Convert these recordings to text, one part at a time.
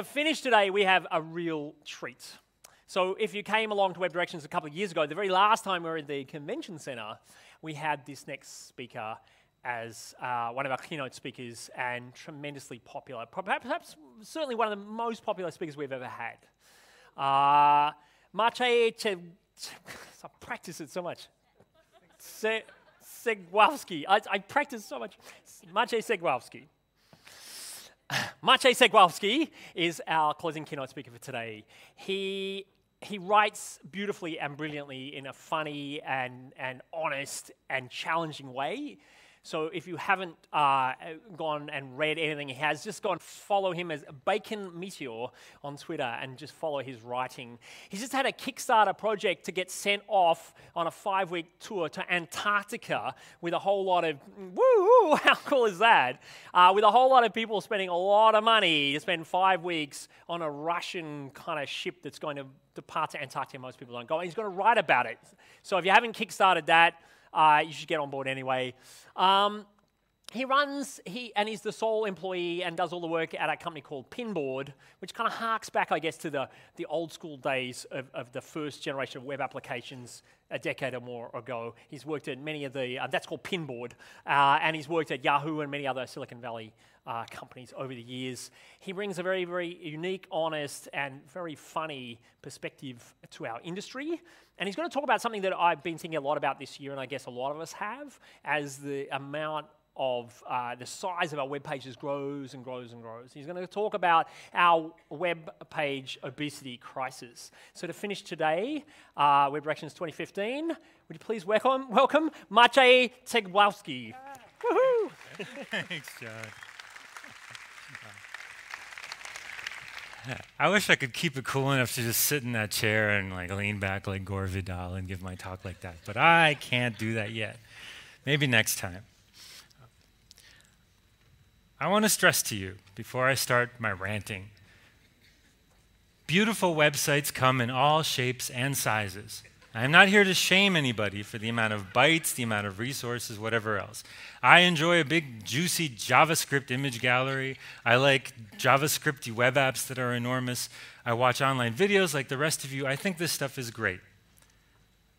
to finish today, we have a real treat. So, if you came along to Web Directions a couple of years ago, the very last time we were in the convention center, we had this next speaker as uh, one of our keynote speakers and tremendously popular. Perhaps, certainly one of the most popular speakers we've ever had. Uh, Maciej I practice it so much. Se- Segwowski. I, I practice so much. Maciej Segwowski. Maciej Segwalski is our closing keynote speaker for today. He he writes beautifully and brilliantly in a funny and, and honest and challenging way. So if you haven't uh, gone and read anything he has, just go and follow him as Bacon Meteor on Twitter and just follow his writing. He's just had a Kickstarter project to get sent off on a five week tour to Antarctica with a whole lot of, woo, how cool is that? Uh, with a whole lot of people spending a lot of money to spend five weeks on a Russian kind of ship that's going to depart to Antarctica. Most people don't go. And he's going to write about it. So if you haven't Kickstarted that, uh, you should get on board anyway. Um, he runs, he, and he's the sole employee and does all the work at a company called Pinboard, which kind of harks back, I guess, to the, the old school days of, of the first generation of web applications a decade or more ago. He's worked at many of the, uh, that's called Pinboard, uh, and he's worked at Yahoo and many other Silicon Valley uh, companies over the years. He brings a very, very unique, honest, and very funny perspective to our industry. And he's going to talk about something that I've been thinking a lot about this year, and I guess a lot of us have, as the amount of uh, the size of our web pages grows and grows and grows. He's going to talk about our web page obesity crisis. So to finish today, uh, Web Directions 2015, would you please welcome, welcome Maciej Segwowski. Woohoo! Thanks, John. I wish I could keep it cool enough to just sit in that chair and like lean back like Gore Vidal and give my talk like that, but I can't do that yet. Maybe next time. I want to stress to you before I start my ranting beautiful websites come in all shapes and sizes. I'm not here to shame anybody for the amount of bytes, the amount of resources, whatever else. I enjoy a big, juicy JavaScript image gallery. I like JavaScripty web apps that are enormous. I watch online videos like the rest of you. I think this stuff is great.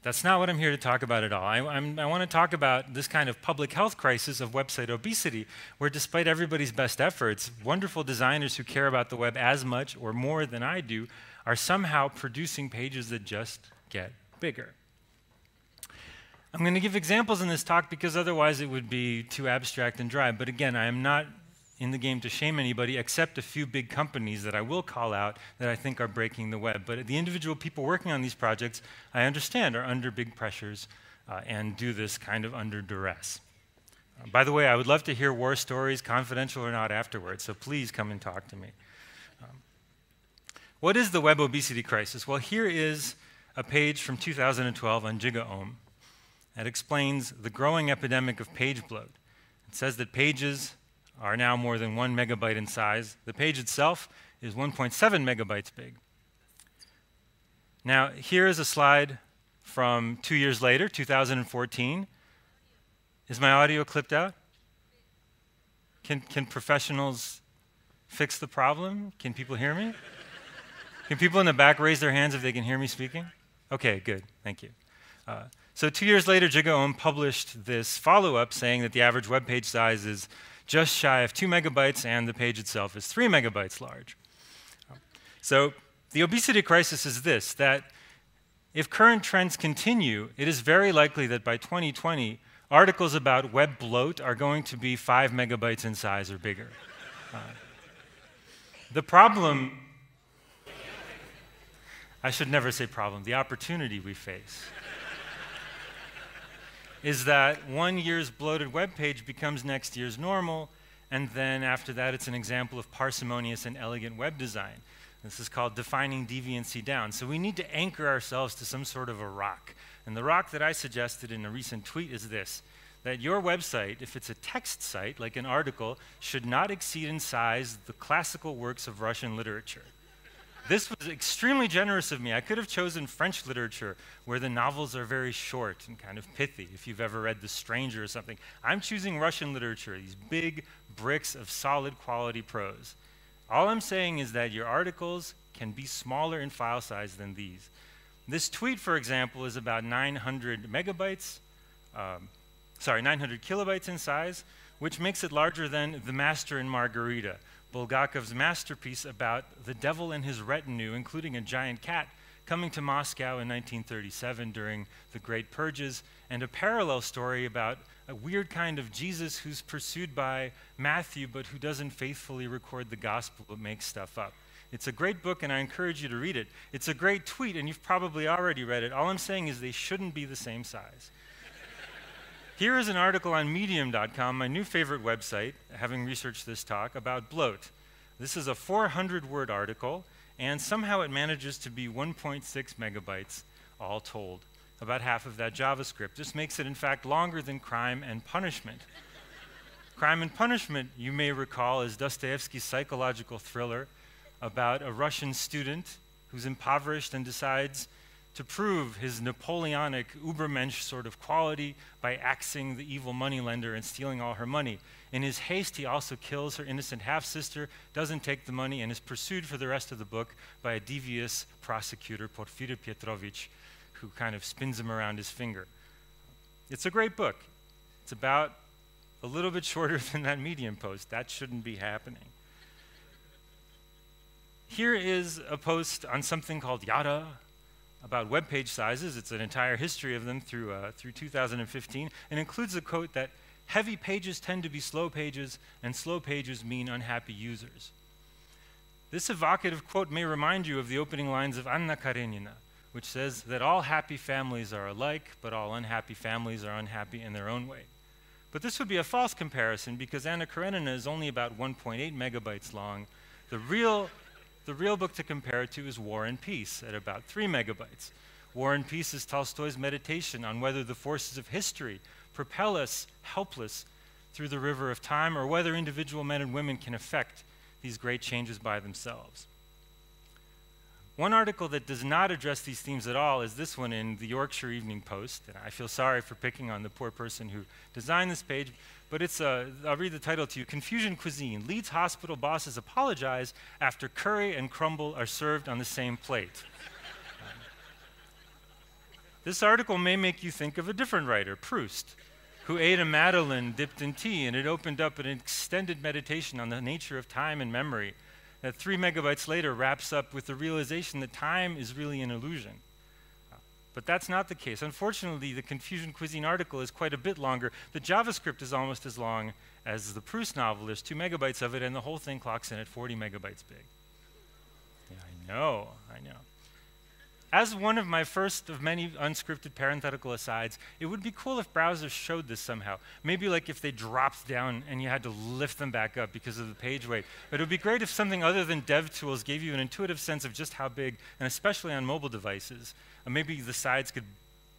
That's not what I'm here to talk about at all. I, I want to talk about this kind of public health crisis of website obesity, where despite everybody's best efforts, wonderful designers who care about the web as much or more than I do are somehow producing pages that just get bigger. I'm going to give examples in this talk because otherwise it would be too abstract and dry. But again, I am not in the game to shame anybody except a few big companies that I will call out that I think are breaking the web. But the individual people working on these projects, I understand, are under big pressures uh, and do this kind of under duress. Uh, by the way, I would love to hear war stories, confidential or not, afterwards, so please come and talk to me. Um, what is the web obesity crisis? Well, here is a page from 2012 on GigaOM that explains the growing epidemic of page bloat. It says that pages are now more than one megabyte in size. The page itself is 1.7 megabytes big. Now, here is a slide from two years later, 2014. Is my audio clipped out? Can, can professionals fix the problem? Can people hear me? can people in the back raise their hands if they can hear me speaking? Okay, good. Thank you. Uh, so two years later, GigaOM published this follow-up saying that the average web page size is just shy of 2 megabytes, and the page itself is 3 megabytes large. So the obesity crisis is this, that if current trends continue, it is very likely that by 2020, articles about web bloat are going to be 5 megabytes in size or bigger. Uh, the problem, I should never say problem, the opportunity we face is that one year's bloated web page becomes next year's normal, and then after that, it's an example of parsimonious and elegant web design. This is called defining deviancy down. So we need to anchor ourselves to some sort of a rock. And the rock that I suggested in a recent tweet is this that your website, if it's a text site, like an article, should not exceed in size the classical works of Russian literature. This was extremely generous of me. I could have chosen French literature where the novels are very short and kind of pithy, if you've ever read The Stranger or something. I'm choosing Russian literature, these big bricks of solid quality prose. All I'm saying is that your articles can be smaller in file size than these. This tweet, for example, is about 900 megabytes, um, sorry, 900 kilobytes in size, which makes it larger than The Master and Margarita, Bulgakov's masterpiece about the devil and his retinue, including a giant cat, coming to Moscow in 1937 during the Great Purges, and a parallel story about a weird kind of Jesus who's pursued by Matthew but who doesn't faithfully record the gospel but makes stuff up. It's a great book, and I encourage you to read it. It's a great tweet, and you've probably already read it. All I'm saying is they shouldn't be the same size. Here is an article on Medium.com, my new favorite website, having researched this talk, about bloat. This is a 400 word article, and somehow it manages to be 1.6 megabytes all told, about half of that JavaScript. This makes it, in fact, longer than Crime and Punishment. Crime and Punishment, you may recall, is Dostoevsky's psychological thriller about a Russian student who's impoverished and decides to prove his Napoleonic Ubermensch sort of quality by axing the evil moneylender and stealing all her money. In his haste, he also kills her innocent half sister, doesn't take the money, and is pursued for the rest of the book by a devious prosecutor, Porfiry Petrovich, who kind of spins him around his finger. It's a great book. It's about a little bit shorter than that Medium post. That shouldn't be happening. Here is a post on something called Yottaa about web page sizes. It's an entire history of them through, uh, through 2015 and includes a quote that heavy pages tend to be slow pages and slow pages mean unhappy users. This evocative quote may remind you of the opening lines of Anna Karenina, which says that all happy families are alike, but all unhappy families are unhappy in their own way. But this would be a false comparison because Anna Karenina is only about 1.8 megabytes long. The real the real book to compare it to is War and Peace at about 3 megabytes. War and Peace is Tolstoy's meditation on whether the forces of history propel us helpless through the river of time or whether individual men and women can effect these great changes by themselves. One article that does not address these themes at all is this one in the Yorkshire Evening Post. And I feel sorry for picking on the poor person who designed this page, but it's a, I'll read the title to you Confusion Cuisine Leeds Hospital Bosses Apologize After Curry and Crumble Are Served on the Same Plate. this article may make you think of a different writer, Proust, who ate a Madeleine dipped in tea, and it opened up an extended meditation on the nature of time and memory that three megabytes later wraps up with the realization that time is really an illusion. But that's not the case. Unfortunately, the Confusion Cuisine article is quite a bit longer. The JavaScript is almost as long as the Proust novel. There's two megabytes of it, and the whole thing clocks in at 40 megabytes big. Yeah, I know, I know. As one of my first of many unscripted parenthetical asides, it would be cool if browsers showed this somehow. Maybe like if they dropped down and you had to lift them back up because of the page weight. But it would be great if something other than DevTools gave you an intuitive sense of just how big, and especially on mobile devices. Uh, maybe the sides could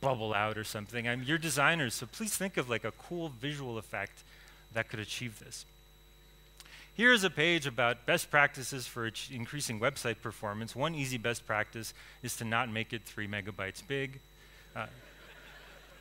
bubble out or something. I mean, you're designers, so please think of like a cool visual effect that could achieve this. Here's a page about best practices for increasing website performance. One easy best practice is to not make it three megabytes big. Uh,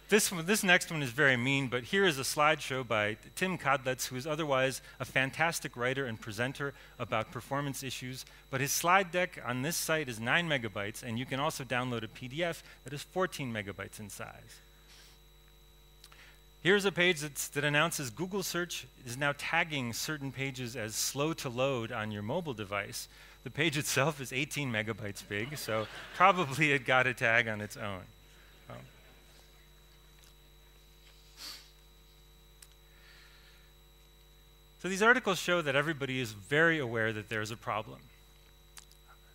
this, one, this next one is very mean, but here is a slideshow by Tim Kadlec, who is otherwise a fantastic writer and presenter about performance issues. But his slide deck on this site is 9 megabytes, and you can also download a PDF that is 14 megabytes in size. Here's a page that announces Google search is now tagging certain pages as slow to load on your mobile device. The page itself is 18 megabytes big, so probably it got a tag on its own. Um, so these articles show that everybody is very aware that there's a problem.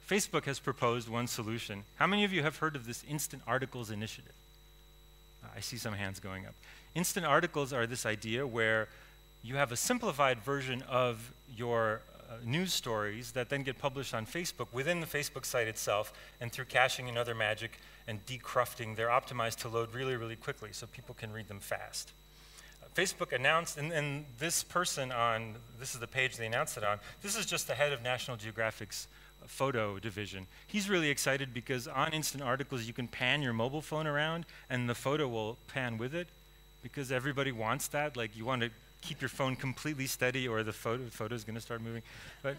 Facebook has proposed one solution. How many of you have heard of this Instant Articles Initiative? Uh, I see some hands going up. Instant articles are this idea where you have a simplified version of your uh, news stories that then get published on Facebook within the Facebook site itself, and through caching and other magic and decrufting, they're optimized to load really, really quickly so people can read them fast. Uh, Facebook announced, and, and, this person on, this is the page they announced it on, this is just the head of National Geographic's photo division. He's really excited because on instant articles you can pan your mobile phone around and the photo will pan with it because everybody wants that. Like you want to keep your phone completely steady or the photo is going to start moving. But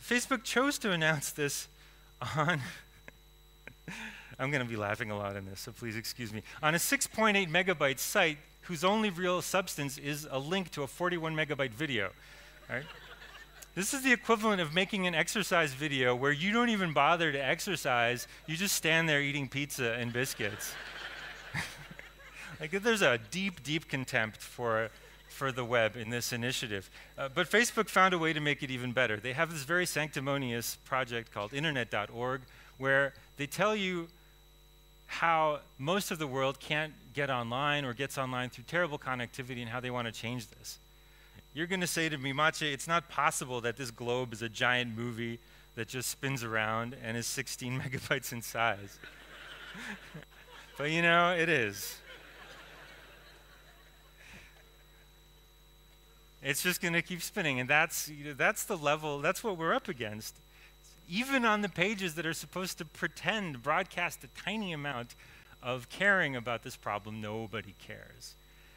Facebook chose to announce this on, I'm going to be laughing a lot in this, so please excuse me, on a 6.8 megabyte site whose only real substance is a link to a 41 megabyte video. Right? This is the equivalent of making an exercise video where you don't even bother to exercise, you just stand there eating pizza and biscuits. like there's a deep, deep contempt for for the web in this initiative. Uh, but Facebook found a way to make it even better. They have this very sanctimonious project called internet.org where they tell you how most of the world can't get online or gets online through terrible connectivity and how they want to change this. You're going to say to me, Maciej, it's not possible that this globe is a giant movie that just spins around and is 16 megabytes in size. but you know, it is. It's just going to keep spinning. And that's, you know, that's the level, that's what we're up against. Even on the pages that are supposed to pretend, broadcast a tiny amount of caring about this problem, nobody cares.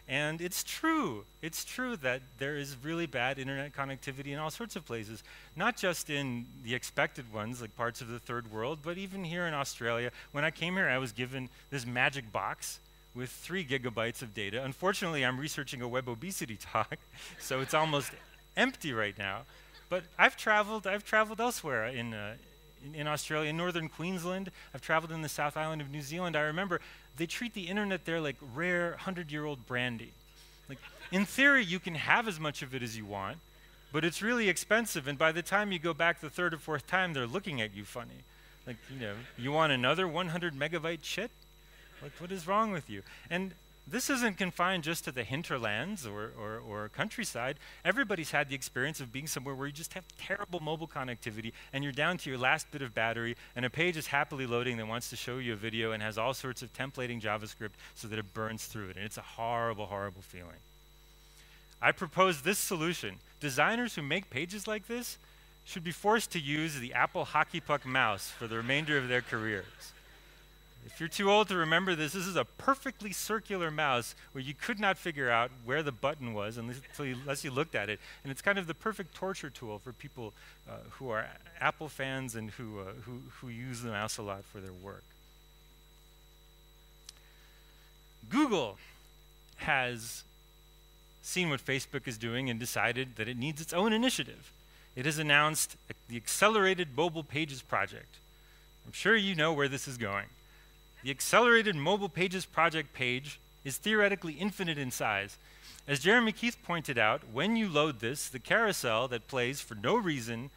And it's true. It's true that there is really bad internet connectivity in all sorts of places, not just in the expected ones, like parts of the third world, but even here in Australia. When I came here, I was given this magic box with three gigabytes of data. Unfortunately, I'm researching a web obesity talk, so it's almost empty right now. But I've traveled, I've traveled elsewhere in, uh, in, in, Australia, in northern Queensland. I've traveled in the South Island of New Zealand. I remember they treat the internet there like rare 100-year-old brandy. Like, in theory, you can have as much of it as you want, but it's really expensive, and by the time you go back the third or fourth time, they're looking at you funny. Like, you know, you want another 100 megabyte shit? Like, what is wrong with you? And this isn't confined just to the hinterlands or, or, or, countryside. Everybody's had the experience of being somewhere where you just have terrible mobile connectivity and you're down to your last bit of battery and a page is happily loading that wants to show you a video and has all sorts of templating JavaScript so that it burns through it. And it's a horrible, horrible feeling. I propose this solution. Designers who make pages like this should be forced to use the Apple Hockey Puck mouse for the remainder of their careers. If you're too old to remember this, this is a perfectly circular mouse where you could not figure out where the button was unless you, looked at it. And it's kind of the perfect torture tool for people uh, who are Apple fans and who, uh, who, who use the mouse a lot for their work. Google has seen what Facebook is doing and decided that it needs its own initiative. It has announced the Accelerated Mobile Pages Project. I'm sure you know where this is going. The Accelerated Mobile Pages project page is theoretically infinite in size. As Jeremy Keith pointed out, when you load this, the carousel that plays for no reason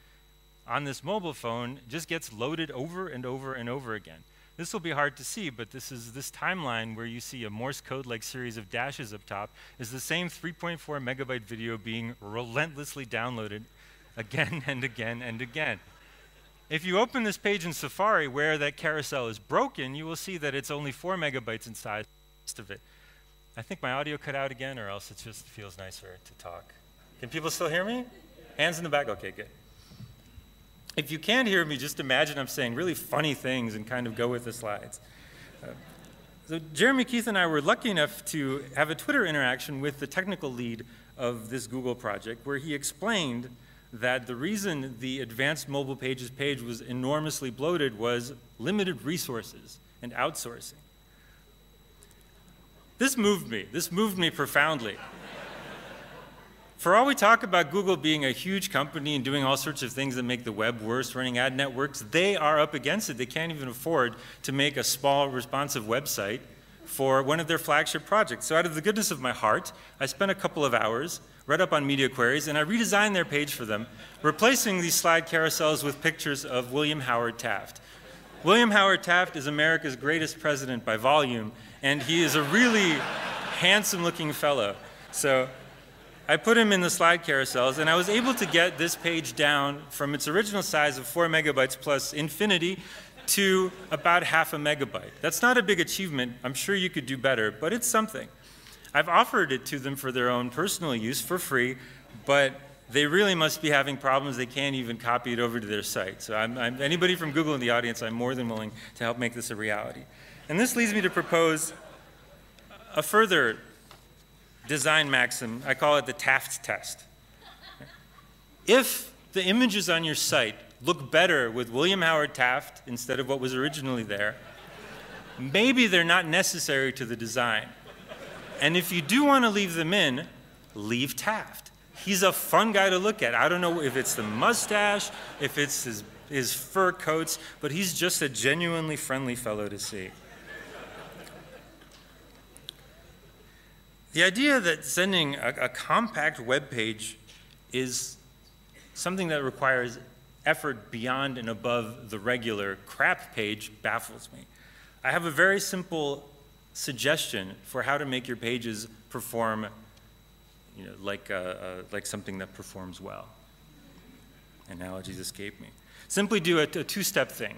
on this mobile phone just gets loaded over and over and over again. This will be hard to see, but this is this timeline where you see a Morse code-like series of dashes up top is the same 3.4 megabyte video being relentlessly downloaded again and again and again. If you open this page in Safari where that carousel is broken, you will see that it's only 4 megabytes in size of it. I think my audio cut out again, or else it just feels nicer to talk. Can people still hear me? Hands in the back? Okay, good. If you can't hear me, just imagine I'm saying really funny things and kind of go with the slides. Uh, so Jeremy Keith and I were lucky enough to have a Twitter interaction with the technical lead of this Google project where he explained that the reason the advanced mobile pages page was enormously bloated was limited resources and outsourcing. This moved me. This moved me profoundly. For all we talk about Google being a huge company and doing all sorts of things that make the web worse, running ad networks, they are up against it. They can't even afford to make a small responsive website for one of their flagship projects. So out of the goodness of my heart, I spent a couple of hours read up on media queries, and I redesigned their page for them, replacing these slide carousels with pictures of William Howard Taft. William Howard Taft is America's greatest president by volume, and he is a really handsome looking fellow. So I put him in the slide carousels, and I was able to get this page down from its original size of 4 megabytes plus infinity to about half a megabyte. That's not a big achievement. I'm sure you could do better, but it's something. I've offered it to them for their own personal use for free, but they really must be having problems. They can't even copy it over to their site. So I'm, I'm, anybody from Google in the audience, I'm more than willing to help make this a reality. And this leads me to propose a further design maxim. I call it the Taft test. If the images on your site look better with William Howard Taft instead of what was originally there, maybe they're not necessary to the design. And if you do want to leave them in, leave Taft. He's a fun guy to look at. I don't know if it's the mustache, if it's his, his fur coats, but he's just a genuinely friendly fellow to see. The idea that sending a, a compact web page is something that requires effort beyond and above the regular crap page baffles me. I have a very simple suggestion for how to make your pages perform you know, like, uh, uh, like something that performs well. Analogies escape me. Simply do a, a two-step thing.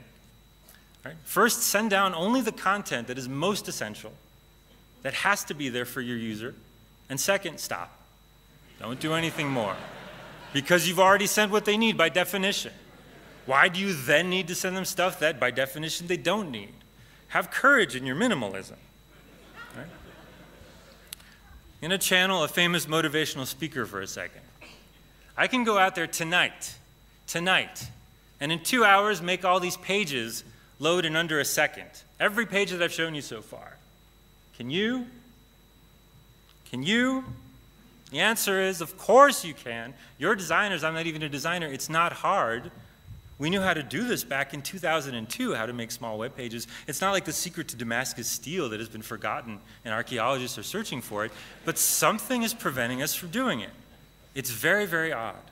Right? First, send down only the content that is most essential, that has to be there for your user. And second, stop. Don't do anything more. Because you've already sent what they need by definition. Why do you then need to send them stuff that, by definition, they don't need? Have courage in your minimalism. In a channel a famous motivational speaker for a second. I can go out there tonight, tonight, and in two hours make all these pages load in under a second. Every page that I've shown you so far. Can you? Can you? The answer is, of course you can. You're designers, I'm not even a designer. It's not hard. We knew how to do this back in 2002, how to make small web pages. It's not like the secret to Damascus steel that has been forgotten and archaeologists are searching for it, but something is preventing us from doing it. It's very, very odd.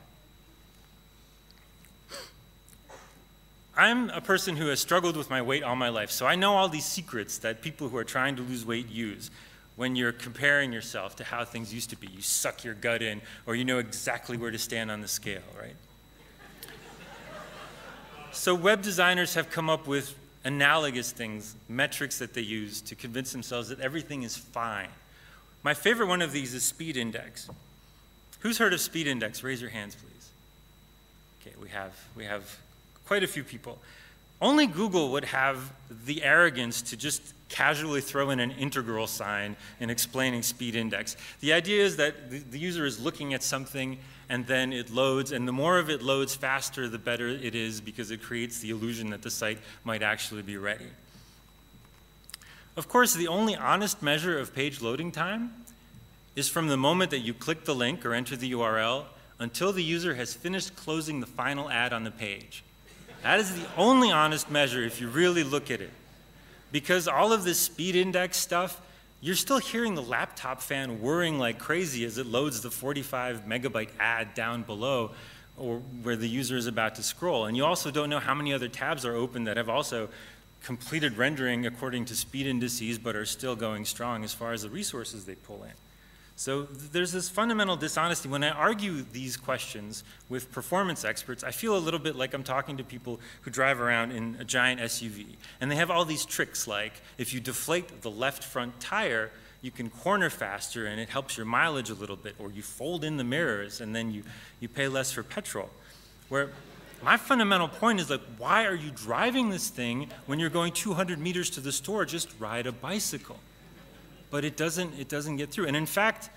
I'm a person who has struggled with my weight all my life, so I know all these secrets that people who are trying to lose weight use when you're comparing yourself to how things used to be. You suck your gut in, or you know exactly where to stand on the scale, right? So, web designers have come up with analogous things, metrics that they use to convince themselves that everything is fine. My favorite one of these is speed index. Who's heard of speed index? Raise your hands, please. Okay, we have, we have quite a few people. Only Google would have the arrogance to just casually throw in an integral sign in explaining speed index. The idea is that the, the, user is looking at something and then it loads, and the more of it loads faster, the better it is because it creates the illusion that the site might actually be ready. Of course, the only honest measure of page loading time is from the moment that you click the link or enter the URL until the user has finished closing the final ad on the page. That is the only honest measure if you really look at it because all of this speed index stuff, you're still hearing the laptop fan whirring like crazy as it loads the 45 megabyte ad down below or where the user is about to scroll. And you also don't know how many other tabs are open that have also completed rendering according to speed indices but are still going strong as far as the resources they pull in. So there's this fundamental dishonesty. When I argue these questions with performance experts, I feel a little bit like I'm talking to people who drive around in a giant SUV. And they have all these tricks like if you deflate the left front tire, you can corner faster and it helps your mileage a little bit. Or you fold in the mirrors and then you, you pay less for petrol. Where my fundamental point is like, why are you driving this thing when you're going 200 meters to the store? Just ride a bicycle but it doesn't, it doesn't get through. And in fact,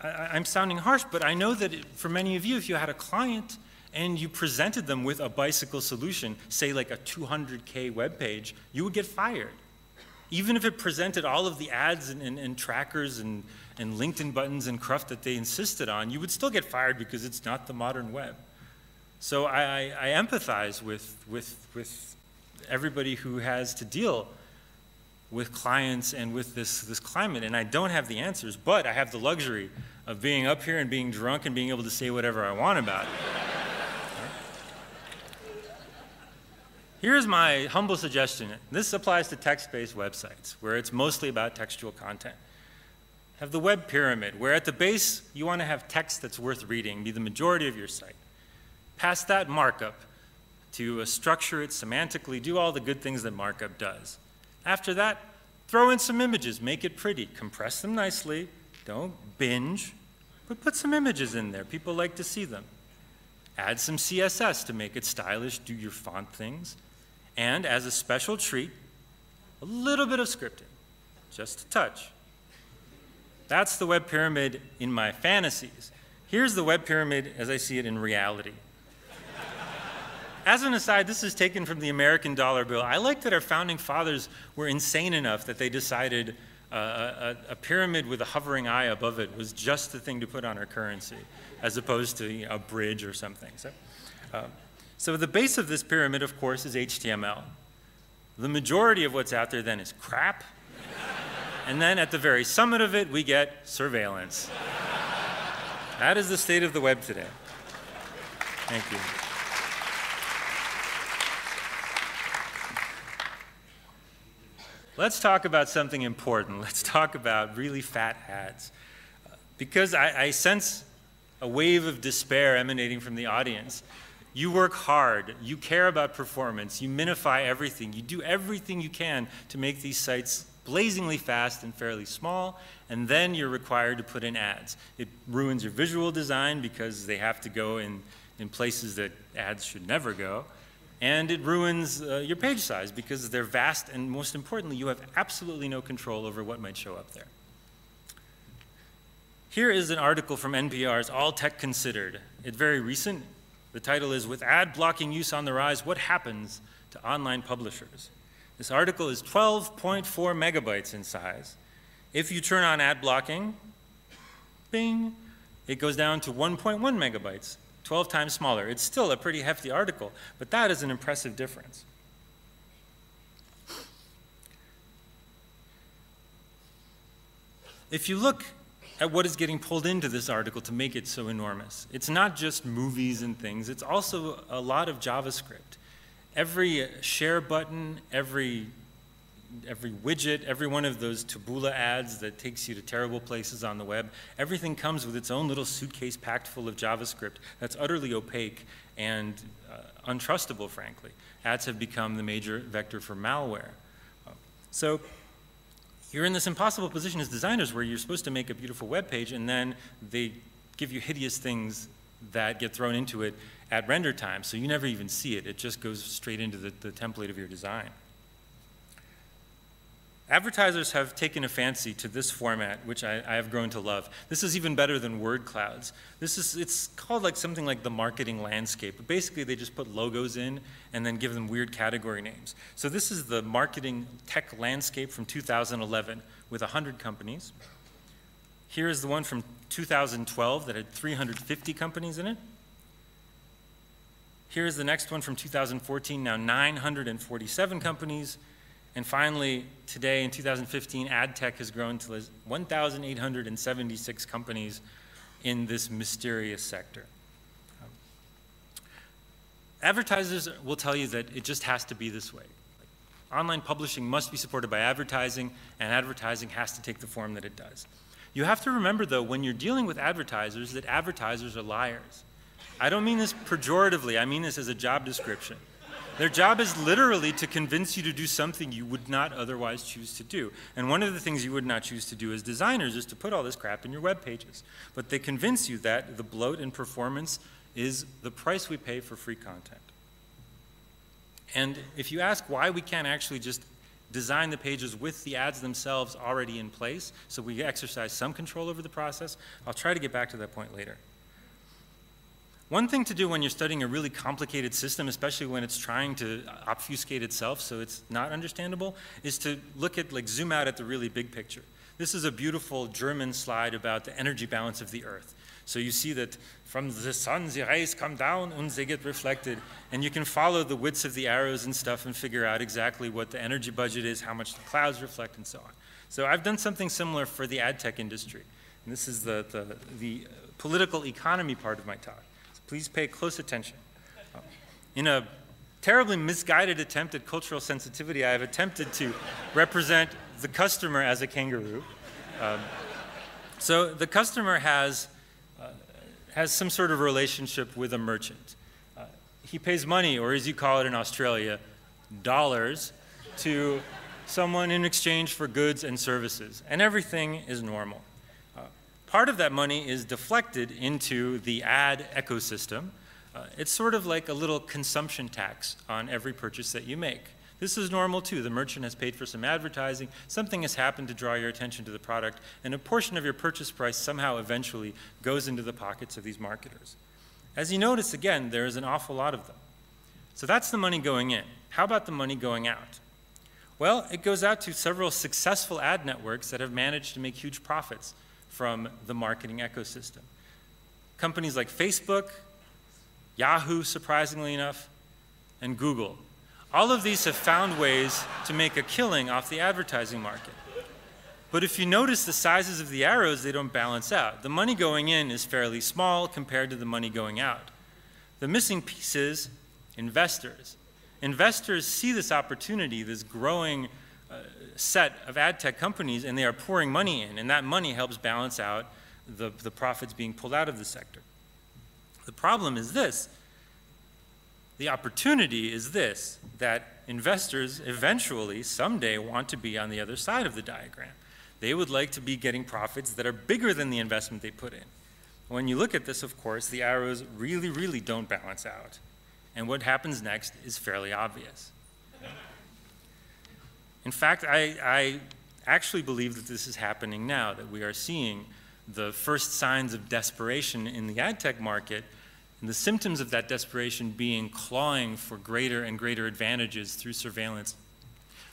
I, am sounding harsh, but I know that it, for many of you, if you had a client and you presented them with a bicycle solution, say like a 200K web page, you would get fired. Even if it presented all of the ads and, and, and trackers and, and LinkedIn buttons and cruft that they insisted on, you would still get fired because it's not the modern web. So I, I, I empathize with, with, with everybody who has to deal with clients and with this, this climate, and I don't have the answers, but I have the luxury of being up here and being drunk and being able to say whatever I want about it. Here's my humble suggestion. This applies to text-based websites, where it's mostly about textual content. Have the web pyramid, where at the base you want to have text that's worth reading, be the majority of your site. Pass that markup to structure it semantically, do all the good things that markup does. After that, throw in some images, make it pretty, compress them nicely, don't binge, but put some images in there. People like to see them. Add some CSS to make it stylish, do your font things. And as a special treat, a little bit of scripting, just a touch. That's the web pyramid in my fantasies. Here's the web pyramid as I see it in reality. As an aside, this is taken from the American dollar bill. I like that our founding fathers were insane enough that they decided uh, a, a, pyramid with a hovering eye above it was just the thing to put on our currency, as opposed to you know, a bridge or something. So, uh, so the base of this pyramid, of course, is HTML. The majority of what's out there then is crap. and then at the very summit of it, we get surveillance. That is the state of the web today. Thank you. Let's talk about something important. Let's talk about really fat ads. Because I, I, sense a wave of despair emanating from the audience. You work hard, you care about performance, you minify everything, you do everything you can to make these sites blazingly fast and fairly small, and then you're required to put in ads. It ruins your visual design because they have to go in, in places that ads should never go. And it ruins uh, your page size because they're vast, and most importantly, you have absolutely no control over what might show up there. Here is an article from NPR's All Tech Considered. It's very recent. The title is With Ad Blocking Use on the Rise, What Happens to Online Publishers? This article is 12.4 megabytes in size. If you turn on ad blocking, bing, it goes down to 1.1 megabytes, 12 times smaller. It's still a pretty hefty article, but that is an impressive difference. If you look at what is getting pulled into this article to make it so enormous, it's not just movies and things, it's also a lot of JavaScript every share button, every every widget, every one of those Taboola ads that takes you to terrible places on the web, everything comes with its own little suitcase packed full of JavaScript that's utterly opaque and uh, untrustable, frankly. Ads have become the major vector for malware. So you're in this impossible position as designers where you're supposed to make a beautiful web page and then they give you hideous things that get thrown into it at render time, so you never even see it. It just goes straight into the, the template of your design. Advertisers have taken a fancy to this format, which I, I, have grown to love. This is even better than word clouds. This is, it's called like something like the marketing landscape. But basically, they just put logos in and then give them weird category names. So this is the marketing tech landscape from 2011 with 100 companies. Here is the one from 2012 that had 350 companies in it. Here's the next one from 2014, now 947 companies. And finally, today in 2015, ad tech has grown to 1,876 companies in this mysterious sector. advertisers will tell you that it just has to be this way. Online publishing must be supported by advertising, and advertising has to take the form that it does. You have to remember, though, when you're dealing with advertisers, that advertisers are liars. I don't mean this pejoratively, I mean this as a job description. Their job is literally to convince you to do something you would not otherwise choose to do. And one of the things you would not choose to do as designers is to put all this crap in your web pages. But they convince you that the bloat in performance is the price we pay for free content. And if you ask why we can't actually just design the pages with the ads themselves already in place so we exercise some control over the process, I'll try to get back to that point later. One thing to do when you're studying a really complicated system, especially when it's trying to obfuscate itself so it's not understandable, is to look at, like, zoom out at the really big picture. This is a beautiful German slide about the energy balance of the Earth. So you see that from the sun, the rays come down and they get reflected. And you can follow the widths of the arrows and stuff and figure out exactly what the energy budget is, how much the clouds reflect, and so on. So I've done something similar for the ad tech industry. And this is the, the, the political economy part of my talk. Please pay close attention. In a terribly misguided attempt at cultural sensitivity, I have attempted to represent the customer as a kangaroo. Um, so the customer has, uh, has some sort of relationship with a merchant. Uh, he pays money, or as you call it in Australia, dollars, to someone in exchange for goods and services, and everything is normal. Part of that money is deflected into the ad ecosystem. Uh, it's sort of like a little consumption tax on every purchase that you make. This is normal too. The merchant has paid for some advertising, something has happened to draw your attention to the product, and a portion of your purchase price somehow eventually goes into the pockets of these marketers. As you notice, again, there is an awful lot of them. So that's the money going in. How about the money going out? Well, it goes out to several successful ad networks that have managed to make huge profits from the marketing ecosystem. Companies like Facebook, Yahoo, surprisingly enough, and Google. All of these have found ways to make a killing off the advertising market. But if you notice the sizes of the arrows, they don't balance out. The money going in is fairly small compared to the money going out. The missing piece is investors. Investors see this opportunity, this growing uh, set of ad tech companies, and they are pouring money in, and that money helps balance out the, the profits being pulled out of the sector. The problem is this the opportunity is this that investors eventually, someday, want to be on the other side of the diagram. They would like to be getting profits that are bigger than the investment they put in. When you look at this, of course, the arrows really, really don't balance out. And what happens next is fairly obvious. In fact, I, I actually believe that this is happening now, that we are seeing the first signs of desperation in the ad tech market and the symptoms of that desperation being clawing for greater and greater advantages through surveillance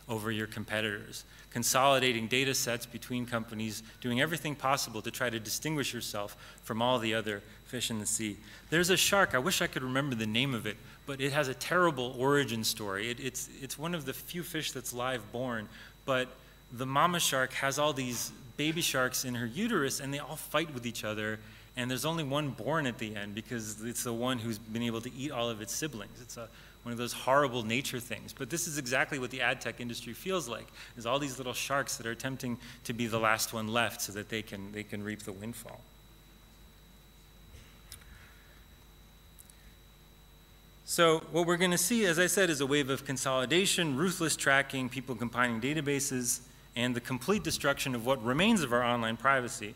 over your competitors, consolidating data sets between companies, doing everything possible to try to distinguish yourself from all the other fish in the sea. There's a shark, I wish I could remember the name of it, but it has a terrible origin story. It, it's, it's one of the few fish that's live born, but the mama shark has all these baby sharks in her uterus and they all fight with each other and there's only one born at the end because it's the one who's been able to eat all of its siblings. It's a, one of those horrible nature things. But this is exactly what the ad tech industry feels like, is all these little sharks that are attempting to be the last one left so that they can, they can reap the windfall. So what we're going to see, as I said, is a wave of consolidation, ruthless tracking, people combining databases, and the complete destruction of what remains of our online privacy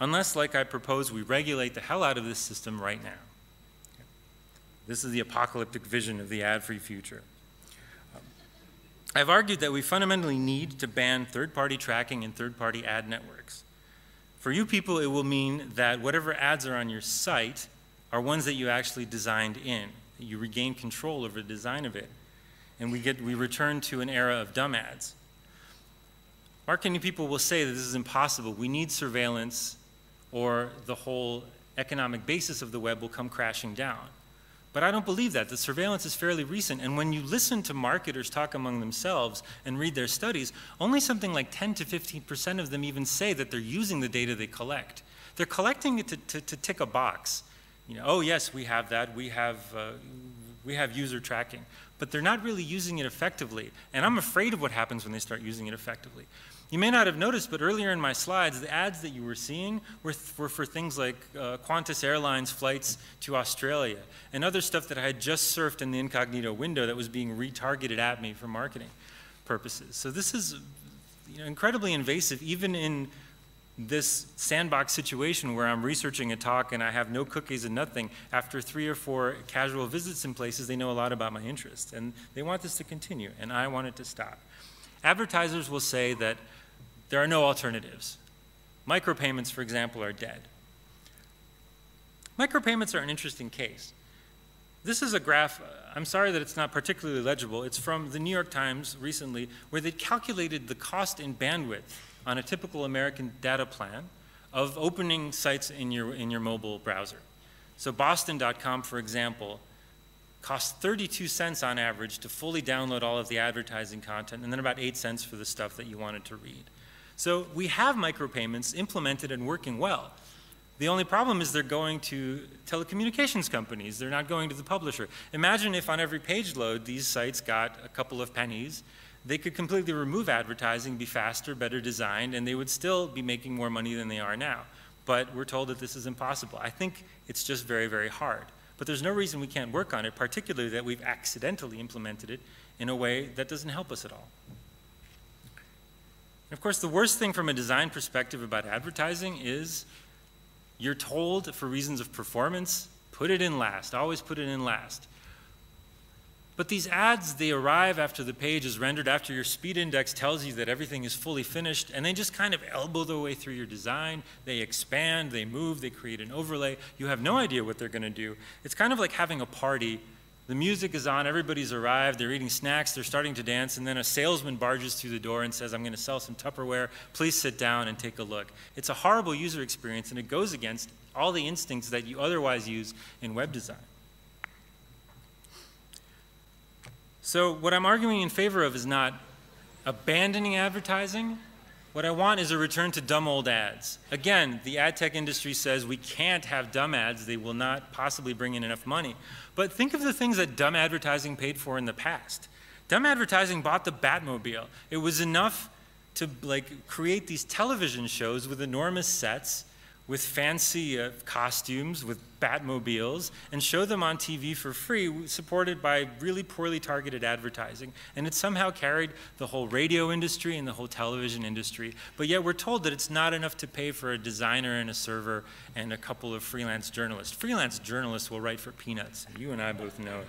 unless, like I propose, we regulate the hell out of this system right now. This is the apocalyptic vision of the ad-free future. I've argued that we fundamentally need to ban third-party tracking and third-party ad networks. For you people, it will mean that whatever ads are on your site are ones that you actually designed in. You regain control over the design of it. And we, get, we return to an era of dumb ads. Marketing people will say that this is impossible. We need surveillance or the whole economic basis of the web will come crashing down. But I don't believe that. The surveillance is fairly recent, and when you listen to marketers talk among themselves and read their studies, only something like 10 to 15% of them even say that they're using the data they collect. They're collecting it to, to, to tick a box. You know, oh yes, we have that, we have, uh, we have user tracking. But they're not really using it effectively, and I'm afraid of what happens when they start using it effectively. You may not have noticed, but earlier in my slides, the ads that you were seeing were, were for things like uh, Qantas Airlines flights to Australia and other stuff that I had just surfed in the incognito window that was being retargeted at me for marketing purposes. So this is you know, incredibly invasive, even in this sandbox situation where I'm researching a talk and I have no cookies and nothing, after three or four casual visits in places, they know a lot about my interests. And they want this to continue, and I want it to stop. Advertisers will say that there are no alternatives. Micropayments, for example, are dead. Micropayments are an interesting case. This is a graph, uh, I'm sorry that it's not particularly legible. It's from the New York Times recently, where they calculated the cost in bandwidth on a typical American data plan of opening sites in your, in your mobile browser. So boston.com, for example, costs 32 cents on average to fully download all of the advertising content, and then about 8 cents for the stuff that you wanted to read. So we have micropayments implemented and working well. The only problem is they're going to telecommunications companies. They're not going to the publisher. Imagine if on every page load these sites got a couple of pennies. They could completely remove advertising, be faster, better designed, and they would still be making more money than they are now. But we're told that this is impossible. I think it's just very, very hard. But there's no reason we can't work on it, particularly that we've accidentally implemented it in a way that doesn't help us at all. And of course, the worst thing from a design perspective about advertising is you're told for reasons of performance, put it in last, always put it in last. But these ads, they arrive after the page is rendered, after your speed index tells you that everything is fully finished, and they just kind of elbow their way through your design. They expand, they move, they create an overlay. You have no idea what they're going to do. It's kind of like having a party The music is on, everybody's arrived, they're eating snacks, they're starting to dance, and then a salesman barges through the door and says, I'm going to sell some Tupperware. Please sit down and take a look. It's a horrible user experience, and it goes against all the instincts that you otherwise use in web design. So, what I'm arguing in favor of is not abandoning advertising. What I want is a return to dumb old ads. Again, the ad tech industry says we can't have dumb ads, they will not possibly bring in enough money. But think of the things that dumb advertising paid for in the past. Dumb advertising bought the Batmobile. It was enough to like create these television shows with enormous sets with fancy uh, costumes, with Batmobiles, and show them on TV for free, supported by really poorly targeted advertising. And it somehow carried the whole radio industry and the whole television industry. But yet we're told that it's not enough to pay for a designer and a server and a couple of freelance journalists. Freelance journalists will write for peanuts. You and I both know it.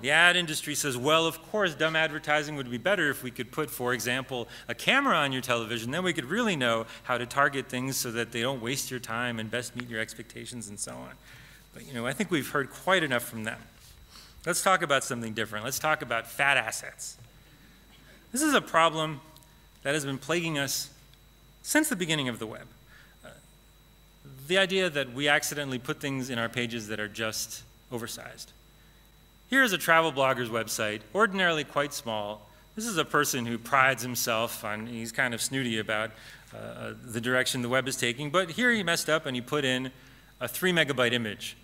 The ad industry says, well, of course, dumb advertising would be better if we could put, for example, a camera on your television. Then we could really know how to target things so that they don't waste your time and best meet your expectations and so on. But, you know, I think we've heard quite enough from them. Let's talk about something different. Let's talk about fat assets. This is a problem that has been plaguing us since the beginning of the web. Uh, the idea that we accidentally put things in our pages that are just oversized. Here is a travel blogger's website, ordinarily quite small. This is a person who prides himself on, he's kind of snooty about uh, the direction the web is taking, but here he messed up and he put in a three megabyte image.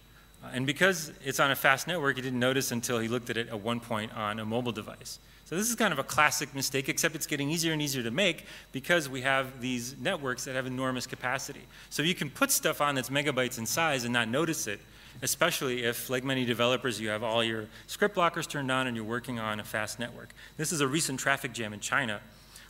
Uh, and because it's on a fast network, he didn't notice until he looked at it at one point on a mobile device. So this is kind of a classic mistake, except it's getting easier and easier to make because we have these networks that have enormous capacity. So you can put stuff on that's megabytes in size and not notice it, especially if, like many developers, you have all your script blockers turned on and you're working on a fast network. This is a recent traffic jam in China,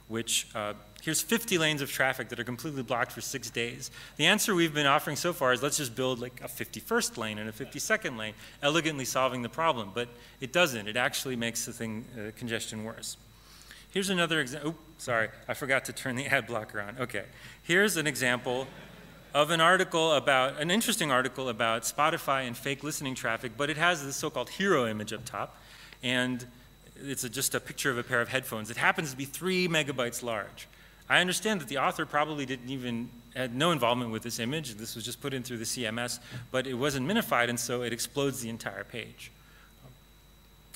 which uh, here's 50 lanes of traffic that are completely blocked for six days. The answer we've been offering so far is let's just build like a 51st lane and a 52nd lane, elegantly solving the problem. But it doesn't. It actually makes the thing uh, congestion worse. Here's another example. sorry, I forgot to turn the ad blocker on. Okay. Here's an example of an article about, an interesting article about Spotify and fake listening traffic, but it has this so-called hero image up top, and it's a, just a picture of a pair of headphones. It happens to be three megabytes large. I understand that the author probably didn't even, had no involvement with this image. This was just put in through the CMS, but it wasn't minified, and so it explodes the entire page.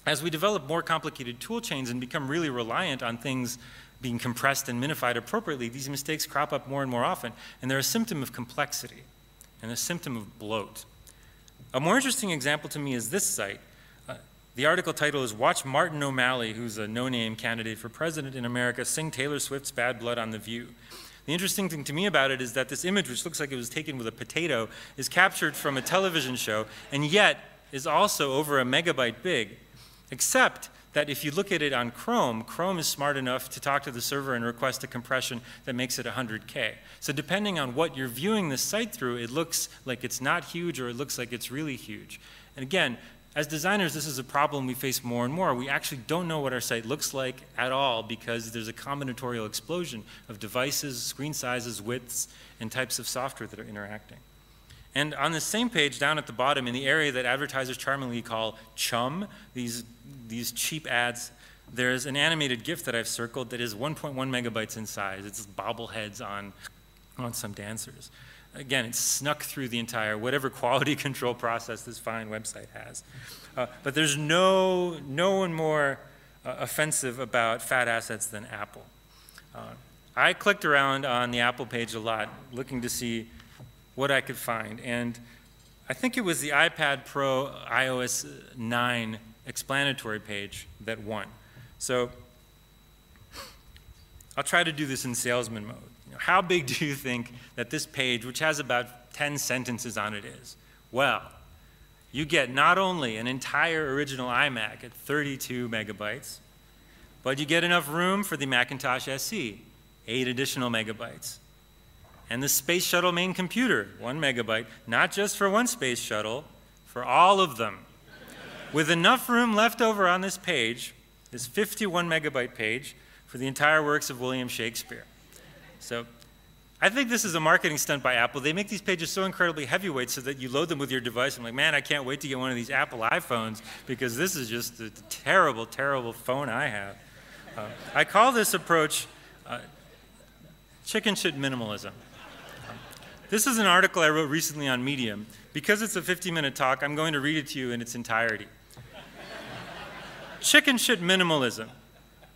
As we develop more complicated tool chains and become really reliant on things being compressed and minified appropriately, these mistakes crop up more and more often, and they're a symptom of complexity and a symptom of bloat. A more interesting example to me is this site. Uh, the article title is Watch Martin O'Malley, who's a no-name candidate for president in America, sing Taylor Swift's Bad Blood on The View. The interesting thing to me about it is that this image, which looks like it was taken with a potato, is captured from a television show, and yet is also over a megabyte big, except that if you look at it on Chrome, Chrome is smart enough to talk to the server and request a compression that makes it 100K. So depending on what you're viewing this site through, it looks like it's not huge or it looks like it's really huge. And again, as designers, this is a problem we face more and more. We actually don't know what our site looks like at all because there's a combinatorial explosion of devices, screen sizes, widths, and types of software that are interacting. And on the same page, down at the bottom, in the area that advertisers charmingly call chum, these, these cheap ads, there's an animated GIF that I've circled that is 1.1 megabytes in size. It's bobbleheads on, on some dancers. Again, it's snuck through the entire, whatever quality control process this fine website has. Uh, but there's no, no one more uh, offensive about fat assets than Apple. Uh, I clicked around on the Apple page a lot, looking to see what I could find. And I think it was the iPad Pro iOS 9 explanatory page that won. So I'll try to do this in salesman mode. How big do you think that this page, which has about 10 sentences on it, is? Well, you get not only an entire original iMac at 32 megabytes, but you get enough room for the Macintosh SE, 8 additional megabytes and the Space Shuttle main computer, one megabyte, not just for one space shuttle, for all of them. With enough room left over on this page, this 51 megabyte page, for the entire works of William Shakespeare. So I think this is a marketing stunt by Apple. They make these pages so incredibly heavyweight so that you load them with your device. I'm like, man, I can't wait to get one of these Apple iPhones because this is just a terrible, terrible phone I have. Uh, I call this approach uh, chicken shit minimalism. This is an article I wrote recently on Medium. Because it's a 50 minute talk, I'm going to read it to you in its entirety. chicken shit minimalism,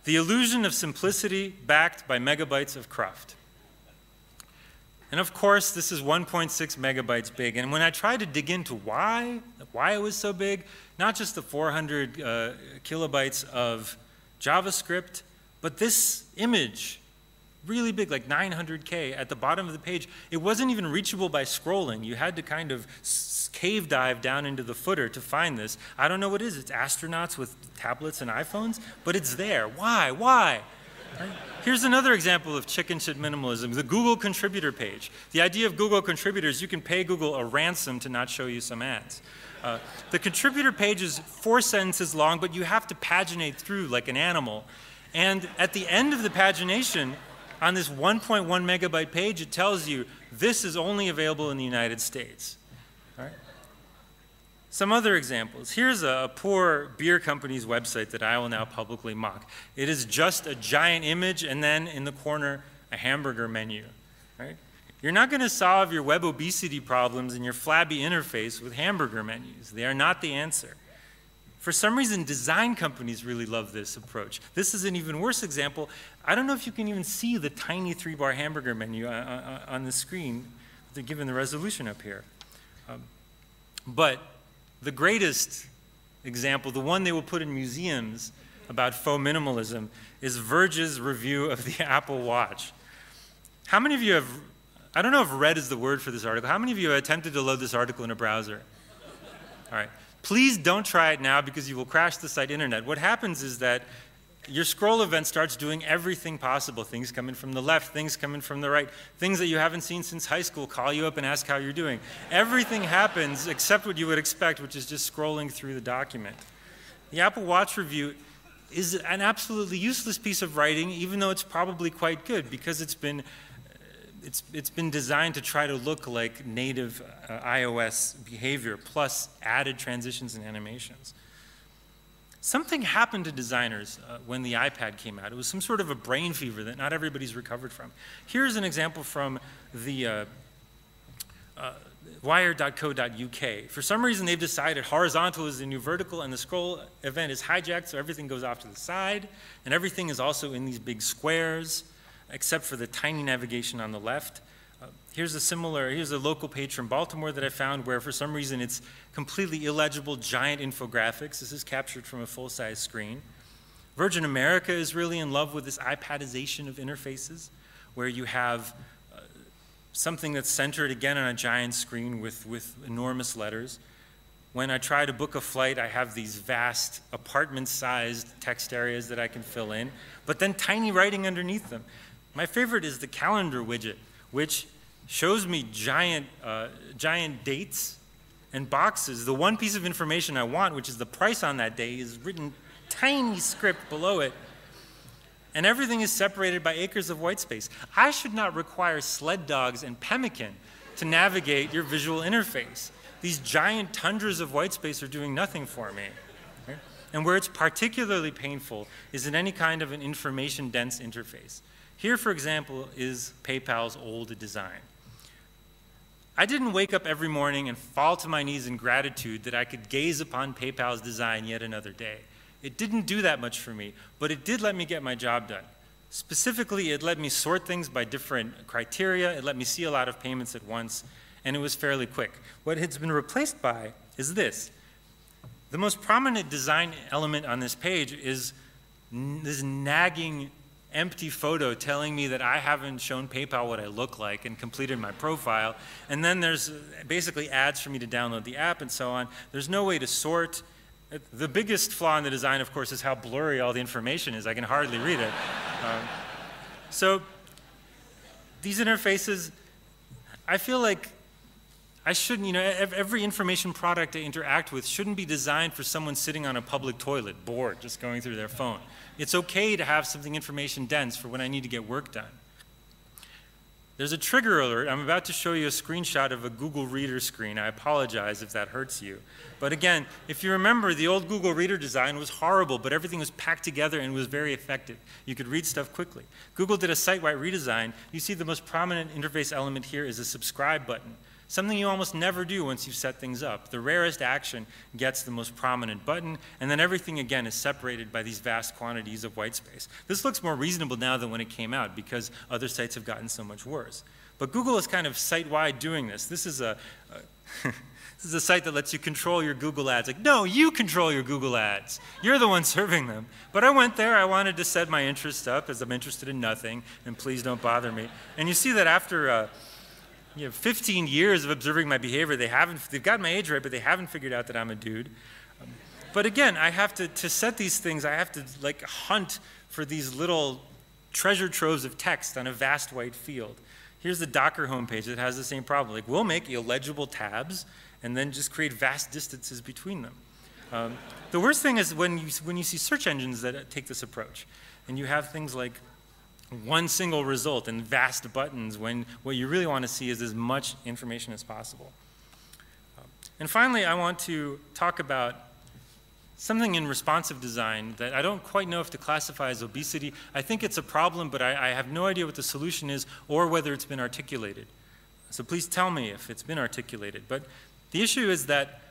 the illusion of simplicity backed by megabytes of cruft. And of course, this is 1.6 megabytes big. And when I tried to dig into why, why it was so big, not just the 400 uh, kilobytes of JavaScript, but this image, really big, like 900K at the bottom of the page, it wasn't even reachable by scrolling. You had to kind of cave dive down into the footer to find this. I don't know what it is. It's astronauts with tablets and iPhones, but it's there. Why? Why? Here's another example of chicken shit minimalism, the Google contributor page. The idea of Google contributors, you can pay Google a ransom to not show you some ads. Uh, the contributor page is four sentences long, but you have to paginate through like an animal. And at the end of the pagination, on this 1.1 megabyte page, it tells you this is only available in the United States. Some other examples. Here's a, a, poor beer company's website that I will now publicly mock. It is just a giant image and then in the corner a hamburger menu. Right? You're not going to solve your web obesity problems and your flabby interface with hamburger menus. They are not the answer. For some reason, design companies really love this approach. This is an even worse example. I don't know if you can even see the tiny three bar hamburger menu on, uh, on, uh, on the screen, given the resolution up here. Um, but the greatest example, the one they will put in museums about faux minimalism, is Verge's review of the Apple Watch. How many of you have, I don't know if read is the word for this article, how many of you have attempted to load this article in a browser? All right. Please don't try it now because you will crash the site internet. What happens is that your scroll event starts doing everything possible. Things coming from the left, things coming from the right, things that you haven't seen since high school call you up and ask how you're doing. Everything happens except what you would expect, which is just scrolling through the document. The Apple Watch review is an absolutely useless piece of writing, even though it's probably quite good because it's been, it's, it's been designed to try to look like native uh, iOS behavior plus added transitions and animations. Something happened to designers uh, when the iPad came out. It was some sort of a brain fever that not everybody's recovered from. Here's an example from the uh, uh, wired.co.uk. For some reason, they've decided horizontal is the new vertical, and the scroll event is hijacked, so everything goes off to the side, and everything is also in these big squares, except for the tiny navigation on the left. Here's a similar, here's a local page from Baltimore that I found where for some reason it's completely illegible giant infographics. This is captured from a full-size screen. Virgin America is really in love with this iPadization of interfaces where you have uh, something that's centered again on a giant screen with, with enormous letters. When I try to book a flight, I have these vast apartment-sized text areas that I can fill in, but then tiny writing underneath them. My favorite is the calendar widget, which shows me giant, uh, giant dates and boxes. The one piece of information I want, which is the price on that day, is written tiny script below it. And everything is separated by acres of white space. I should not require sled dogs and pemmican to navigate your visual interface. These giant tundras of white space are doing nothing for me. And where it's particularly painful is in any kind of an information dense interface. Here, for example, is PayPal's old design. I didn't wake up every morning and fall to my knees in gratitude that I could gaze upon PayPal's design yet another day. It didn't do that much for me, but it did let me get my job done. Specifically, it let me sort things by different criteria, it let me see a lot of payments at once, and it was fairly quick. What it's been replaced by is this. The most prominent design element on this page is this nagging empty photo telling me that I haven't shown PayPal what I look like and completed my profile. And then there's basically ads for me to download the app and so on. There's no way to sort. The biggest flaw in the design, of course, is how blurry all the information is. I can hardly read it. Um, so these interfaces, I feel like I shouldn't, you know, every information product I interact with shouldn't be designed for someone sitting on a public toilet, bored, just going through their phone. It's okay to have something information dense for when I need to get work done. There's a trigger alert. I'm about to show you a screenshot of a Google Reader screen. I apologize if that hurts you. But again, if you remember, the old Google Reader design was horrible, but everything was packed together and was very effective. You could read stuff quickly. Google did a site-wide redesign. You see the most prominent interface element here is a subscribe button. Something you almost never do once you've set things up. The rarest action gets the most prominent button, and then everything again is separated by these vast quantities of white space. This looks more reasonable now than when it came out because other sites have gotten so much worse. But Google is kind of site-wide doing this. This is a, a this is a site that lets you control your Google ads. Like, no, you control your Google ads. You're the one serving them. But I went there, I wanted to set my interest up as I'm interested in nothing, and please don't bother me. And you see that after uh, you know, 15 years of observing my behavior, they haven't, they've got my age right, but they haven't figured out that I'm a dude. Um, but again, I have to, to set these things, I have to like hunt for these little treasure troves of text on a vast white field. Here's the Docker homepage that has the same problem. Like, we'll make illegible tabs and then just create vast distances between them. Um, the worst thing is when you, when you see search engines that take this approach, and you have things like one single result and vast buttons when what you really want to see is as much information as possible. Um, and finally, I want to talk about something in responsive design that I don't quite know if to classify as obesity. I think it's a problem, but I, I have no idea what the solution is or whether it's been articulated. So please tell me if it's been articulated. But the issue is that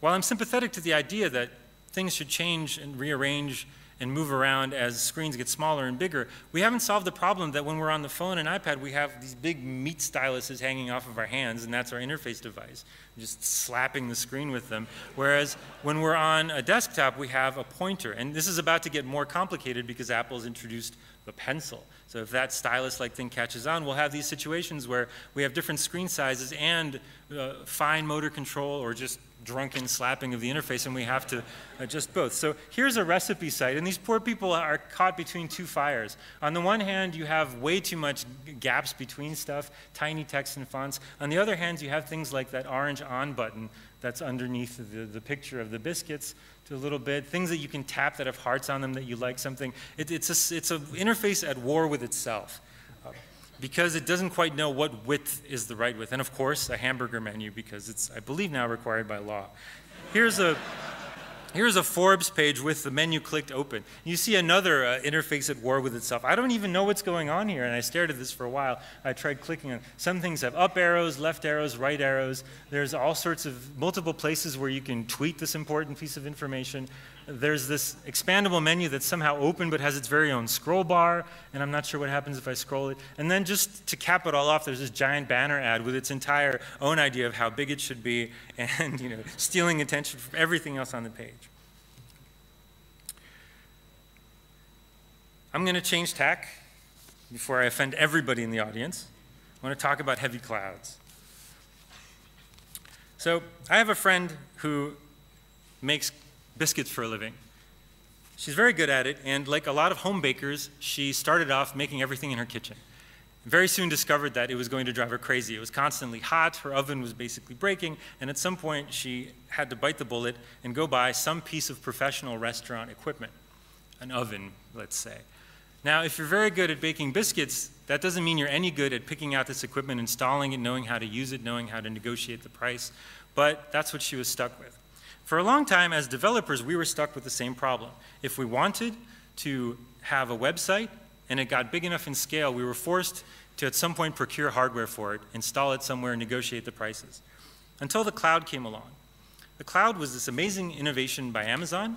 while I'm sympathetic to the idea that things should change and rearrange and move around as screens get smaller and bigger. We haven't solved the problem that when we're on the phone and iPad, we have these big meat styluses hanging off of our hands, and that's our interface device, just slapping the screen with them. Whereas when we're on a desktop, we have a pointer. And this is about to get more complicated because Apple's introduced the pencil. So if that stylus-like thing catches on, we'll have these situations where we have different screen sizes and uh, fine motor control or just drunken slapping of the interface, and we have to adjust both. So here's a recipe site, and these poor people are caught between two fires. On the one hand, you have way too much gaps between stuff, tiny text and fonts. On the other hand, you have things like that orange on button that's underneath the, the picture of the biscuits to a little bit, things that you can tap that have hearts on them that you like something. It, it's an it's a interface at war with itself because it doesn't quite know what width is the right width. And of course, a hamburger menu because it's, I believe, now required by law. Here's a, here's a Forbes page with the menu clicked open. You see another uh, interface at war with itself. I don't even know what's going on here, and I stared at this for a while. I tried clicking on Some things have up arrows, left arrows, right arrows. There's all sorts of multiple places where you can tweet this important piece of information there's this expandable menu that's somehow open but has its very own scroll bar, and I'm not sure what happens if I scroll it. And then just to cap it all off, there's this giant banner ad with its entire own idea of how big it should be and you know, stealing attention from everything else on the page. I'm going to change tack before I offend everybody in the audience. I want to talk about heavy clouds. So I have a friend who makes biscuits for a living. She's very good at it, and like a lot of home bakers, she started off making everything in her kitchen. Very soon discovered that it was going to drive her crazy. It was constantly hot, her oven was basically breaking, and at some point she had to bite the bullet and go buy some piece of professional restaurant equipment, an oven, let's say. Now, if you're very good at baking biscuits, that doesn't mean you're any good at picking out this equipment, installing it, knowing how to use it, knowing how to negotiate the price, but that's what she was stuck with. For a long time, as developers, we were stuck with the same problem. If we wanted to have a website and it got big enough in scale, we were forced to at some point procure hardware for it, install it somewhere, and negotiate the prices. Until the cloud came along. The cloud was this amazing innovation by Amazon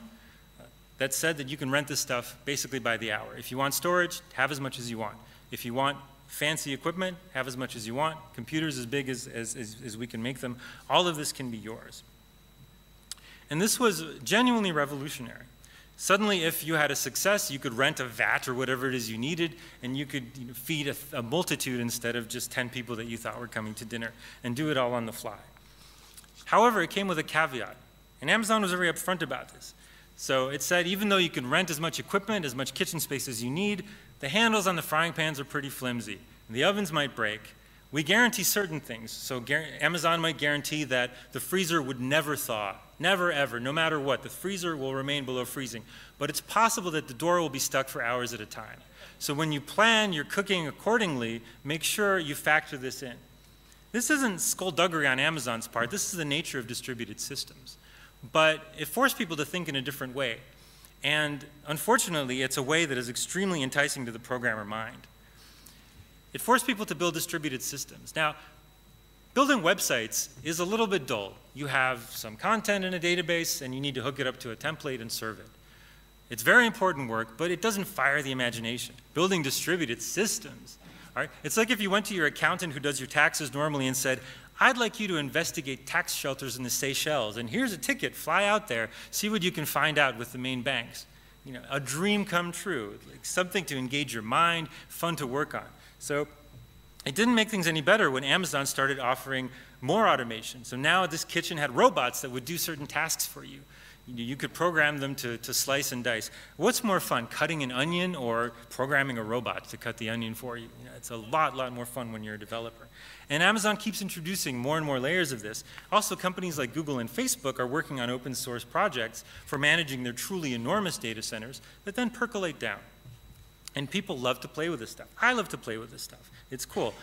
uh, that said that you can rent this stuff basically by the hour. If you want storage, have as much as you want. If you want fancy equipment, have as much as you want. Computers as big as, as, as, as we can make them. All of this can be yours. And this was genuinely revolutionary. Suddenly, if you had a success, you could rent a vat or whatever it is you needed, and you could you know, feed a, a, multitude instead of just 10 people that you thought were coming to dinner, and do it all on the fly. However, it came with a caveat, and Amazon was very upfront about this. So it said even though you can rent as much equipment, as much kitchen space as you need, the handles on the frying pans are pretty flimsy. And the ovens might break. We guarantee certain things. So Amazon might guarantee that the freezer would never thaw Never, ever, no matter what. The freezer will remain below freezing. But it's possible that the door will be stuck for hours at a time. So when you plan your cooking accordingly, make sure you factor this in. This isn't skullduggery on Amazon's part. This is the nature of distributed systems. But it forced people to think in a different way. And unfortunately, it's a way that is extremely enticing to the programmer mind. It forced people to build distributed systems. Now, building websites is a little bit dull. You have some content in a database, and you need to hook it up to a template and serve it. It's very important work, but it doesn't fire the imagination. Building distributed systems, right? It's like if you went to your accountant who does your taxes normally and said, I'd like you to investigate tax shelters in the Seychelles, and here's a ticket, fly out there, see what you can find out with the main banks. You know, a dream come true, like something to engage your mind, fun to work on. So it didn't make things any better when Amazon started offering more automation. So now this kitchen had robots that would do certain tasks for you. You, could program them to, to slice and dice. What's more fun, cutting an onion or programming a robot to cut the onion for you? it's a lot, lot more fun when you're a developer. And Amazon keeps introducing more and more layers of this. Also, companies like Google and Facebook are working on open source projects for managing their truly enormous data centers that then percolate down. And people love to play with this stuff. I love to play with this stuff. It's cool.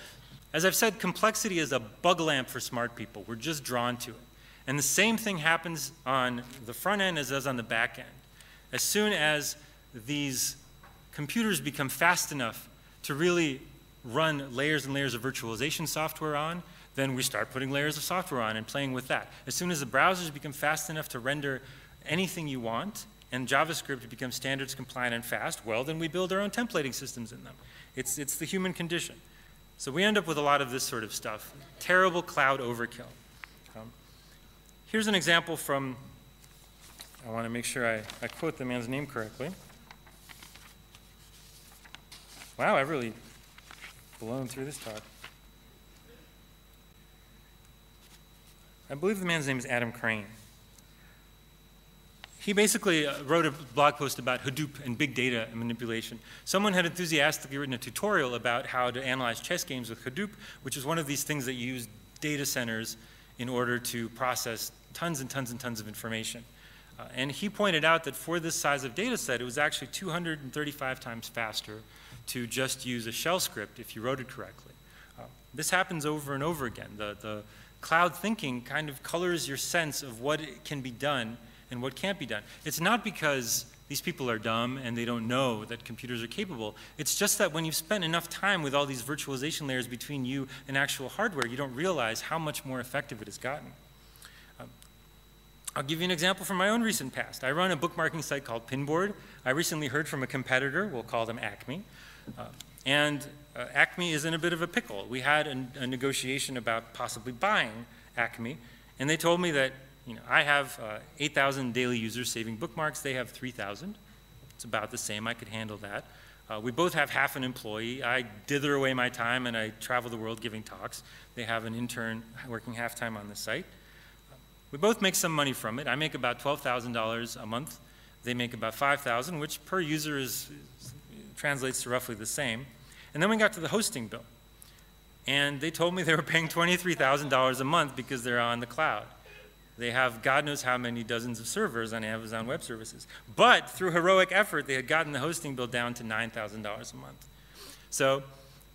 As I've said, complexity is a bug lamp for smart people. We're just drawn to it. And the same thing happens on the front end as does on the back end. As soon as these computers become fast enough to really run layers and layers of virtualization software on, then we start putting layers of software on and playing with that. As soon as the browsers become fast enough to render anything you want, and JavaScript becomes standards compliant and fast, well, then we build our own templating systems in them. It's, it's the human condition. So we end up with a lot of this sort of stuff. Terrible cloud overkill. Um, here's an example from, I want to make sure I, I quote the man's name correctly. Wow, I've really blown through this talk. I believe the man's name is Adam Crane he basically uh, wrote a blog post about Hadoop and big data manipulation. Someone had enthusiastically written a tutorial about how to analyze chess games with Hadoop, which is one of these things that you use data centers in order to process tons and tons and tons of information. Uh, and he pointed out that for this size of data set, it was actually 235 times faster to just use a shell script if you wrote it correctly. Uh, this happens over and over again. The, the cloud thinking kind of colors your sense of what can be done and what can't be done. It's not because these people are dumb and they don't know that computers are capable. It's just that when you've spent enough time with all these virtualization layers between you and actual hardware, you don't realize how much more effective it has gotten. Um, I'll give you an example from my own recent past. I run a bookmarking site called Pinboard. I recently heard from a competitor, we'll call them Acme, uh, and uh, Acme is in a bit of a pickle. We had a, a negotiation about possibly buying Acme, and they told me that you know, I have uh, 8,000 daily users saving bookmarks. They have 3,000. It's about the same. I could handle that. Uh, we both have half an employee. I dither away my time and I travel the world giving talks. They have an intern working half time on the site. We both make some money from it. I make about $12,000 a month. They make about 5,000, which per user is, is, translates to roughly the same. And then we got to the hosting bill. And they told me they were paying $23,000 a month because they're on the cloud. They have God knows how many dozens of servers on Amazon Web Services. But through heroic effort, they had gotten the hosting bill down to $9,000 a month. So,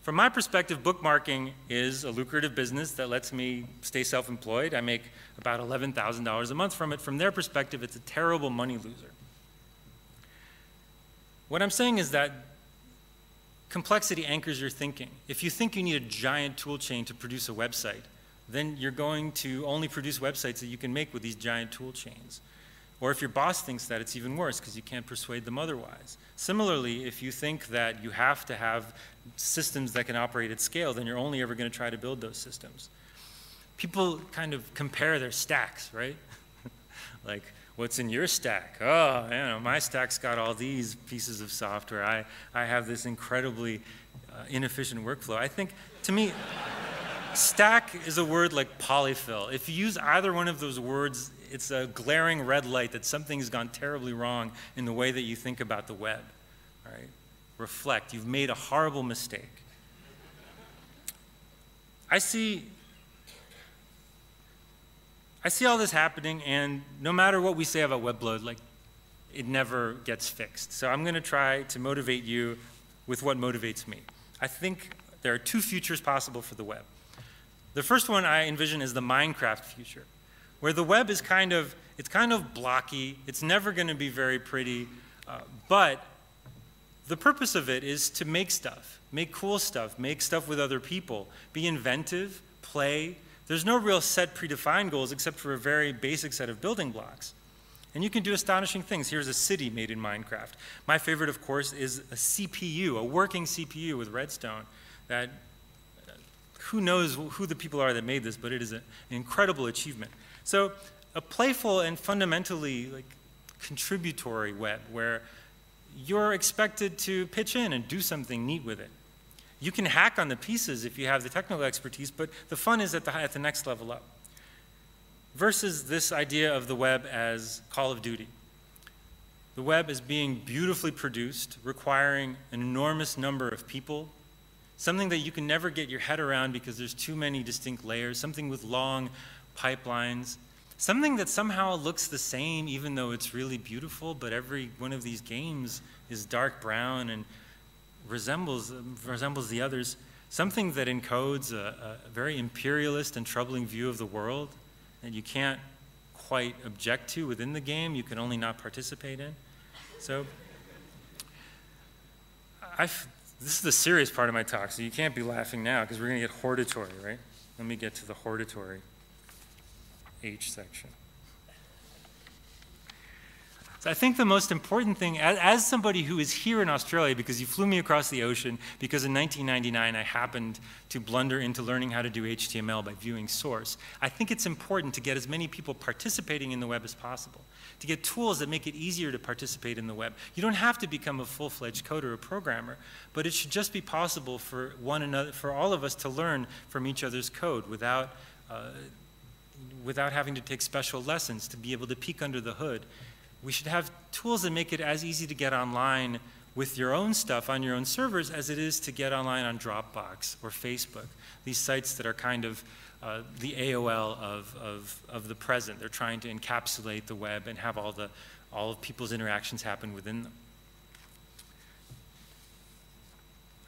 from my perspective, bookmarking is a lucrative business that lets me stay self employed. I make about $11,000 a month from it. From their perspective, it's a terrible money loser. What I'm saying is that complexity anchors your thinking. If you think you need a giant tool chain to produce a website, then you're going to only produce websites that you can make with these giant tool chains. Or if your boss thinks that, it's even worse because you can't persuade them otherwise. Similarly, if you think that you have to have systems that can operate at scale, then you're only ever going to try to build those systems. People kind of compare their stacks, right? like, what's in your stack? Oh, you know, my stack's got all these pieces of software. I, I have this incredibly uh, inefficient workflow. I think, to me, Stack is a word like polyfill. If you use either one of those words, it's a glaring red light that something's gone terribly wrong in the way that you think about the web. All right? Reflect. You've made a horrible mistake. I see I see all this happening, and no matter what we say about web bloat, like, it never gets fixed. So I'm going to try to motivate you with what motivates me. I think there are two futures possible for the web. The first one I envision is the Minecraft future, where the web is kind of, it's kind of blocky, it's never going to be very pretty, uh, but the purpose of it is to make stuff, make cool stuff, make stuff with other people, be inventive, play. There's no real set predefined goals except for a very basic set of building blocks. And you can do astonishing things. Here's a city made in Minecraft. My favorite, of course, is a CPU, a working CPU with Redstone that who knows who the people are that made this, but it is an incredible achievement. So a playful and fundamentally like contributory web where you're expected to pitch in and do something neat with it. You can hack on the pieces if you have the technical expertise, but the fun is at the, at the next level up. Versus this idea of the web as Call of Duty. The web is being beautifully produced, requiring an enormous number of people, something that you can never get your head around because there's too many distinct layers, something with long pipelines, something that somehow looks the same even though it's really beautiful, but every one of these games is dark brown and resembles, resembles the others, something that encodes a, a very imperialist and troubling view of the world that you can't quite object to within the game, you can only not participate in. So, I've, this is the serious part of my talk, so you can't be laughing now because we're going to get hortatory, right? Let me get to the hortatory H section. I think the most important thing, as, as, somebody who is here in Australia because you flew me across the ocean, because in 1999 I happened to blunder into learning how to do HTML by viewing source, I think it's important to get as many people participating in the web as possible, to get tools that make it easier to participate in the web. You don't have to become a full-fledged coder or programmer, but it should just be possible for one another, for all of us to learn from each other's code without uh, without having to take special lessons to be able to peek under the hood we should have tools that make it as easy to get online with your own stuff on your own servers as it is to get online on Dropbox or Facebook, these sites that are kind of uh, the AOL of, of, of the present. They're trying to encapsulate the web and have all, the, all of people's interactions happen within them.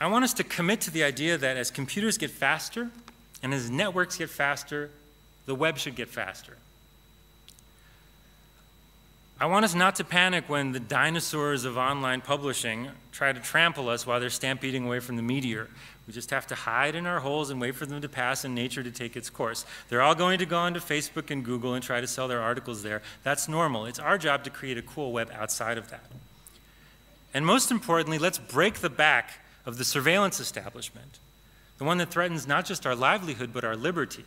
I want us to commit to the idea that as computers get faster and as networks get faster, the web should get faster. I want us not to panic when the dinosaurs of online publishing try to trample us while they're stampeding away from the meteor. We just have to hide in our holes and wait for them to pass and nature to take its course. They're all going to go onto Facebook and Google and try to sell their articles there. That's normal. It's our job to create a cool web outside of that. And most importantly, let's break the back of the surveillance establishment, the one that threatens not just our livelihood but our liberty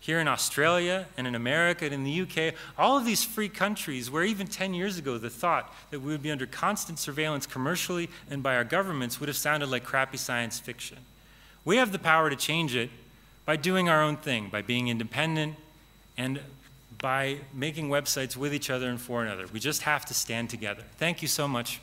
here in Australia and in America and in the UK, all of these free countries where even 10 years ago the thought that we would be under constant surveillance commercially and by our governments would have sounded like crappy science fiction. We have the power to change it by doing our own thing, by being independent and by making websites with each other and for another. We just have to stand together. Thank you so much.